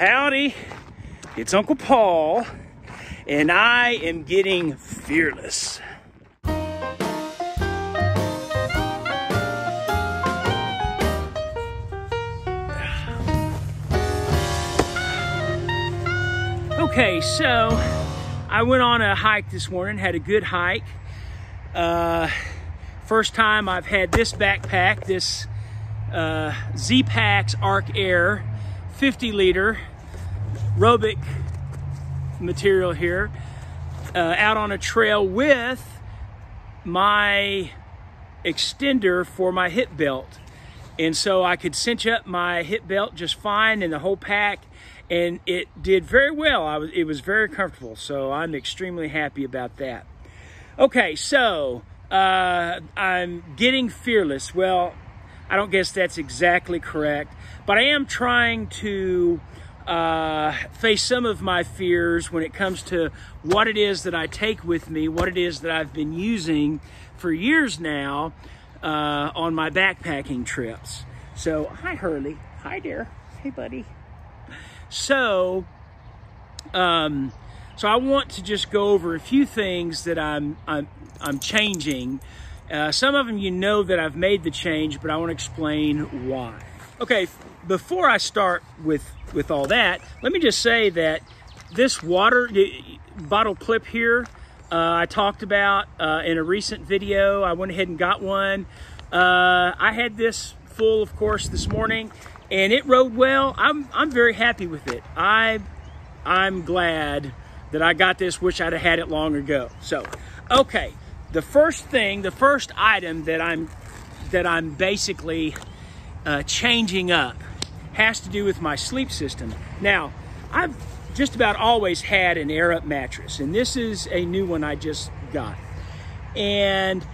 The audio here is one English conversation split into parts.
Howdy, it's Uncle Paul, and I am getting fearless. Okay, so I went on a hike this morning, had a good hike. Uh, first time I've had this backpack, this uh, Zpacks Arc Air 50 liter Robic material here uh, out on a trail with my extender for my hip belt. And so I could cinch up my hip belt just fine and the whole pack and it did very well. I was, it was very comfortable. So I'm extremely happy about that. Okay, so uh, I'm getting fearless. Well, I don't guess that's exactly correct, but I am trying to uh, face some of my fears when it comes to what it is that I take with me, what it is that I've been using for years now uh, on my backpacking trips. So, hi, Hurley. Hi there. Hey, buddy. So, um, so I want to just go over a few things that I'm I'm, I'm changing uh, some of them you know that I've made the change, but I want to explain why. Okay, before I start with, with all that, let me just say that this water bottle clip here, uh, I talked about uh, in a recent video. I went ahead and got one. Uh, I had this full, of course, this morning, and it rode well. I'm, I'm very happy with it. I, I'm glad that I got this, wish I'd have had it long ago. So, okay, the first thing, the first item that I'm that I'm basically uh, changing up has to do with my sleep system. Now, I've just about always had an air up mattress, and this is a new one I just got. And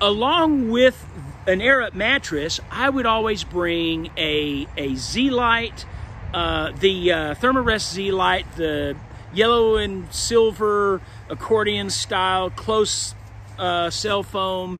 along with an air up mattress, I would always bring a a Z Lite, uh, the uh, Thermarest Z Lite, the yellow and silver accordion style close uh, cell foam.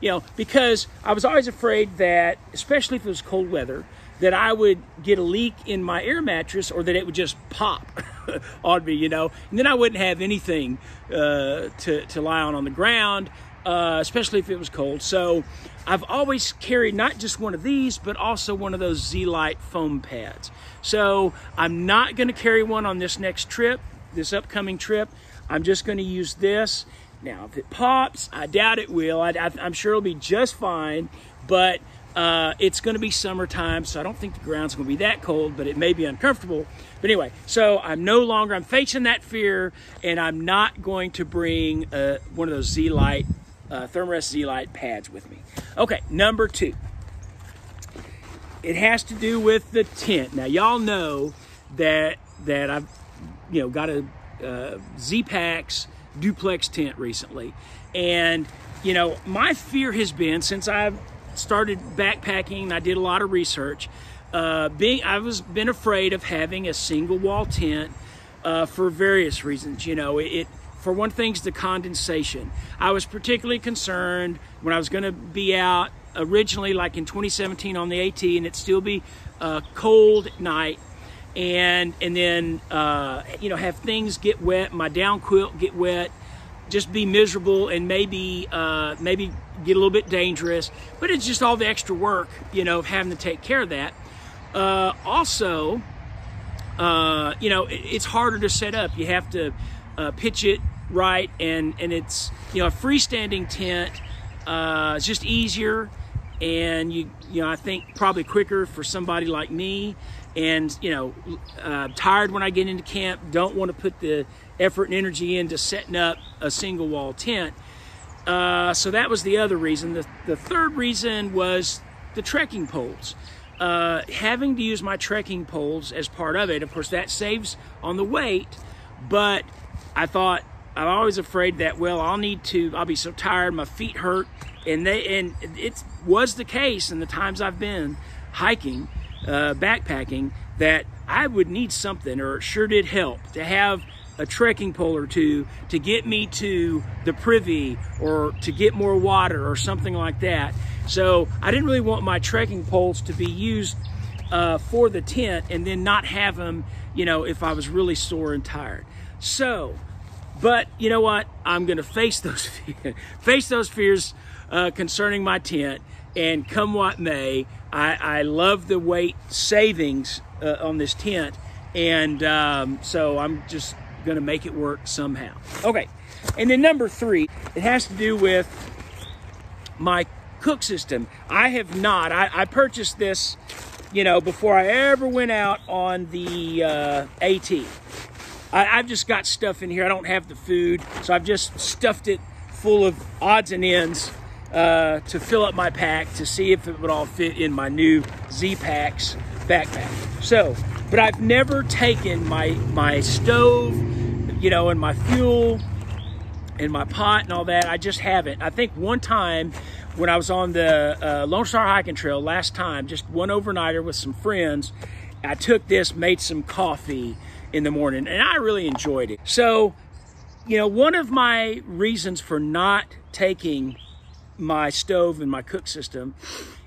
You know, because I was always afraid that, especially if it was cold weather, that I would get a leak in my air mattress or that it would just pop on me, you know, and then I wouldn't have anything uh, to, to lie on on the ground, uh, especially if it was cold. So I've always carried not just one of these, but also one of those Z-Lite foam pads. So I'm not going to carry one on this next trip, this upcoming trip. I'm just going to use this. Now, if it pops, I doubt it will. I, am sure it'll be just fine, but uh, it's going to be summertime, so I don't think the ground's going to be that cold, but it may be uncomfortable. But anyway, so I'm no longer, I'm facing that fear, and I'm not going to bring uh, one of those Z-Lite uh, Thermarest Z-Lite pads with me. Okay, number two. It has to do with the tent. Now, y'all know that that I've you know got a uh, Zpacks duplex tent recently, and you know my fear has been since I've started backpacking. I did a lot of research. Uh, being I was been afraid of having a single wall tent uh, for various reasons. You know, it, for one thing's the condensation. I was particularly concerned when I was going to be out originally, like in 2017 on the AT, and it'd still be uh, cold night, and and then uh, you know have things get wet, my down quilt get wet, just be miserable, and maybe uh, maybe get a little bit dangerous. But it's just all the extra work, you know, of having to take care of that. Uh, also, uh, you know, it, it's harder to set up. You have to uh, pitch it right and and it's you know a freestanding tent uh, it's just easier and you you know I think probably quicker for somebody like me. And you know uh, tired when I get into camp don't want to put the effort and energy into setting up a single wall tent. Uh, so that was the other reason. The, the third reason was the trekking poles. Uh, having to use my trekking poles as part of it of course that saves on the weight but I thought I'm always afraid that well I'll need to I'll be so tired my feet hurt and they and it was the case in the times I've been hiking uh, backpacking that I would need something or it sure did help to have a trekking pole or two to get me to the privy or to get more water or something like that. So I didn't really want my trekking poles to be used uh, for the tent and then not have them, you know, if I was really sore and tired. So, but you know what? I'm going to face those face those fears uh, concerning my tent, and come what may, I, I love the weight savings uh, on this tent, and um, so I'm just going to make it work somehow. Okay, and then number three, it has to do with my cook system. I have not. I, I purchased this, you know, before I ever went out on the uh, AT. I, I've just got stuff in here. I don't have the food, so I've just stuffed it full of odds and ends uh, to fill up my pack to see if it would all fit in my new Zpacks backpack. So, but I've never taken my my stove, you know, and my fuel and my pot and all that. I just haven't. I think one time when I was on the uh, Lone Star Hiking Trail last time, just one overnighter with some friends, I took this, made some coffee in the morning, and I really enjoyed it. So, you know, one of my reasons for not taking my stove and my cook system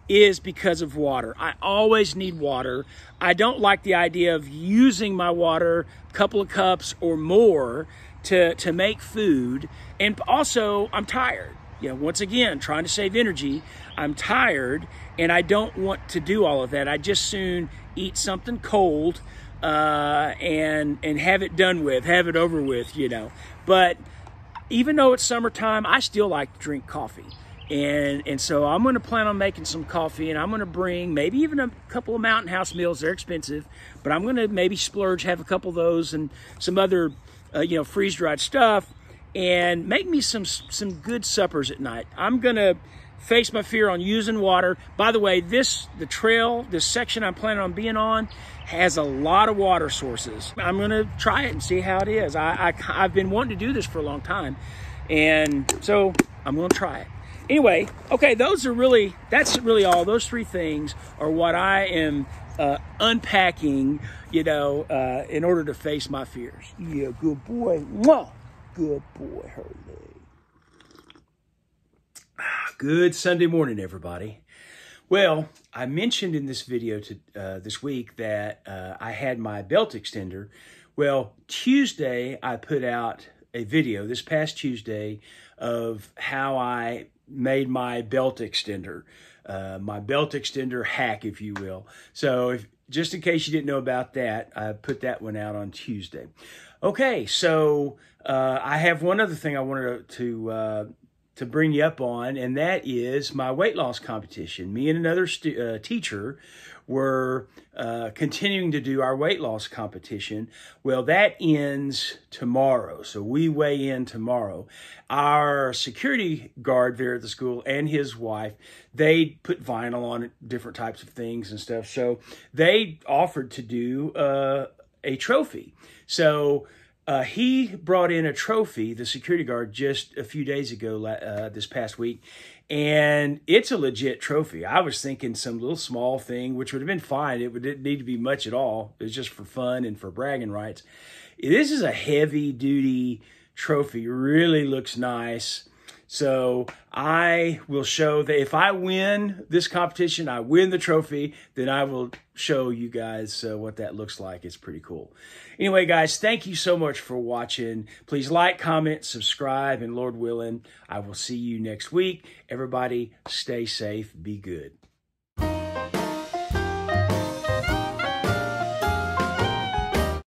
is because of water. I always need water. I don't like the idea of using my water, a couple of cups or more, to, to make food. And also, I'm tired. You know, once again, trying to save energy. I'm tired and I don't want to do all of that. I just soon eat something cold uh, and and have it done with, have it over with, you know. But even though it's summertime, I still like to drink coffee. And, and so I'm going to plan on making some coffee and I'm going to bring maybe even a couple of Mountain House meals. They're expensive, but I'm going to maybe splurge, have a couple of those and some other, uh, you know, freeze dried stuff and make me some, some good suppers at night. I'm going to face my fear on using water. By the way, this, the trail, this section I'm planning on being on has a lot of water sources. I'm to try it and see how it is. I, I, I've been wanting to do this for a long time. And so I'm to try it anyway, okay, those are really, that's really all. Those three things are what I am uh, unpacking, you know, uh, in order to face my fears. Yeah, good boy. Mwah! Good boy, Hurley. Good Sunday morning, everybody. Well, I mentioned in this video to, uh, this week that uh, I had my belt extender. Well, Tuesday I put out a video this past Tuesday of how I made my belt extender, uh, my belt extender hack, if you will. So if, just in case you didn't know about that, I put that one out on Tuesday. Okay, so uh, I have one other thing I wanted to, to uh, to bring you up on, and that is my weight loss competition. Me and another uh, teacher were uh, continuing to do our weight loss competition. Well, that ends tomorrow, so we weigh in tomorrow. Our security guard there at the school and his wife, they put vinyl on different types of things and stuff. So they offered to do uh, a trophy. So uh, he brought in a trophy, the security guard, just a few days ago, uh, this past week, and it's a legit trophy. I was thinking some little small thing, which would have been fine. It didn't need to be much at all. It was just for fun and for bragging rights. This is a heavy duty trophy. Really looks nice. So I will show that if I win this competition, I win the trophy, then I will show you guys uh, what that looks like. It's pretty cool. Anyway, guys, thank you so much for watching. Please like, comment, subscribe, and Lord willing, I will see you next week. Everybody, stay safe, be good.